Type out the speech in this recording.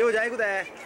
ようじゃあ行くで。